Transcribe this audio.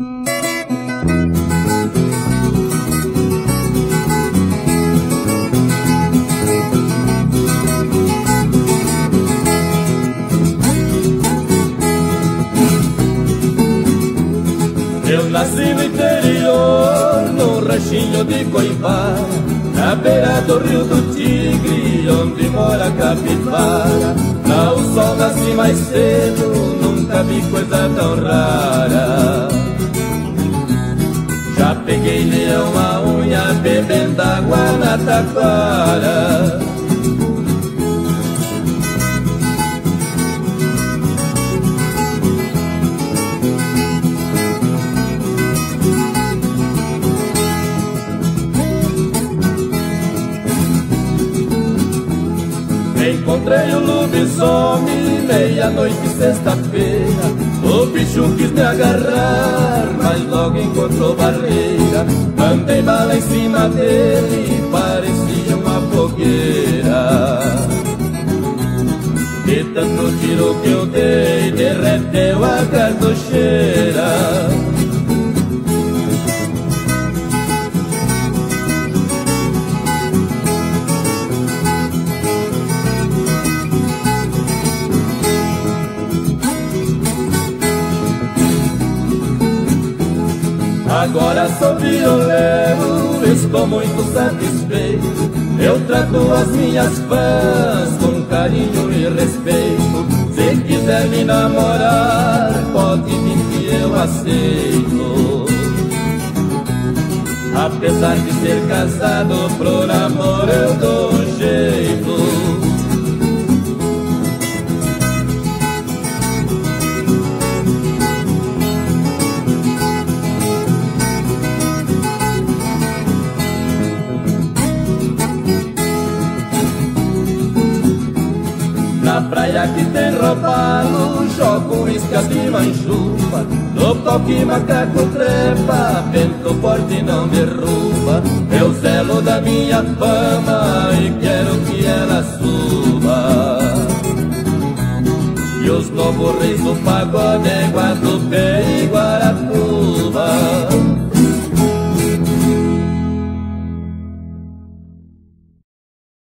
Eu nasci no interior, no ranchinho de Coimbara, na beira do rio do Tigre, onde mora a capivara. Lá o sol nasce mais cedo, nunca vi coisa tão rara. Bebendo água na taquara. Encontrei o lobisomem meia-noite, sexta-feira O bicho quis me agarrar, mas logo encontrou barreira. Mandei bala em cima dele, parecia uma fogueira. De tanto tiro que eu dei, derreteu a cartucheira Agora sou violeiro, estou muito satisfeito. Eu trato as minhas fãs com carinho e respeito. Se quiser me namorar, pode vir que eu aceito. Apesar de ser casado, pro namoro eu dou um jeito. Na praia que tem robalo, jogo iscas de manjuba No pau que macaco trepa, vento forte não derruba Eu zelo da minha fama e quero que ela suba. E os novos reis do pagode guardo bem